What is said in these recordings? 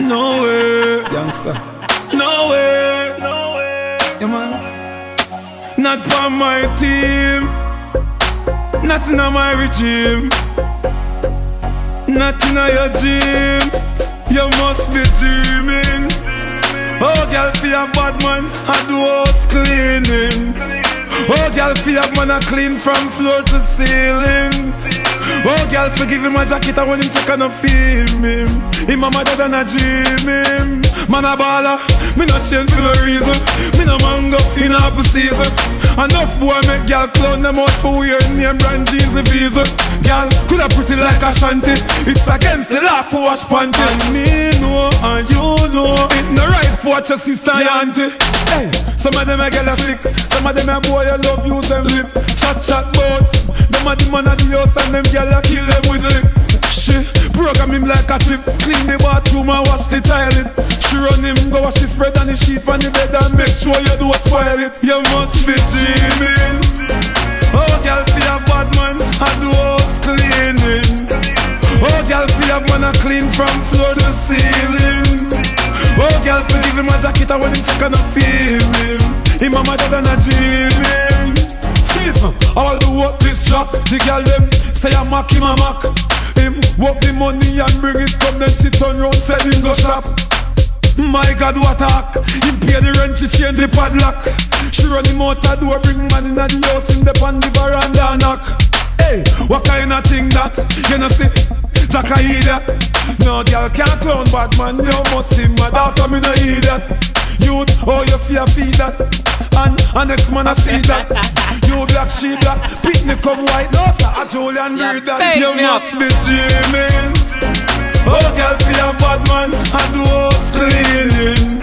No way, youngster. No way. No way. Yeah, man. Not for my team. Not in my regime. Not in your gym. You must be dreaming. Oh, girl, feel a bad man. I do house cleaning. Oh, girl, feel a man. I clean from floor to ceiling. Oh, girl, forgive him my jacket I want him check and I feel him. Him mama dad and I dream him. Man a baller, me not change for no reason. Me no mango in apple season. Enough boy make girl clown them out for weird name brand jeans and visa. Girl, coulda pretty like a shanty. It's against the law for wash panty. And me know and you know it no right for watch your sister and auntie. Hey, some of them a girl a stick, some of them a boy a love use them lip. Chat chat bout. Them a the man of the house and them girl a kill them with lick. She program him like a chip, clean the bathroom and wash the toilet. She run him, go wash the spread on the sheet on the bed and make sure you do spoil it. You must be dreaming. Oh, girl, feel a bad man, I do house cleaning. Oh, girl, feel a man, I clean from floor to ceiling. Oh, girl, forgive him my jacket and when him check and I feel him. Him mama dad and I dreaming. It, man. All the work this job, the girl them say I mock him, I mock him. Work the money and bring it come, then she turn round, sell him go shop. My God, what a hack Him pay the rent, she change the padlock She run him out the door, bring man in the house In the pan, the veranda knock Hey, what kind of thing that? You know see, Jack I hear that No girl can't clown bad man You must see my daughter, me no hear that Youth, oh you fear feed that And, and next man I see that You black, she black Picnic come white, no sir I Julian breed that You must be dreaming Oh, girl, feel a bad man, I do house cleaning.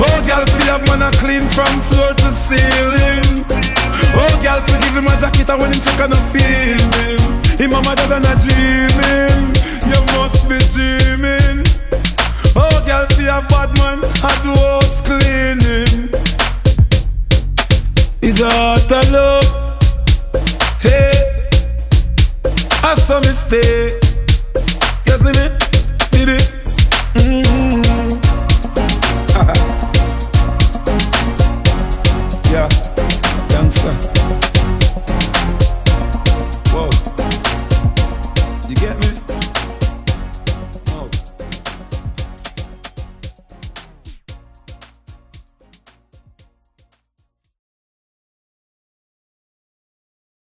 Oh, girl, feel a man, I clean from floor to ceiling. Oh, girl, forgive him my jacket, and when him check and I feel him. Mama dad and I dreaming. Must be dreaming. Oh, girl, feel a bad man, I do house cleaning. A heart of love. Hey, I saw mistake. You see me? Baby. Mm.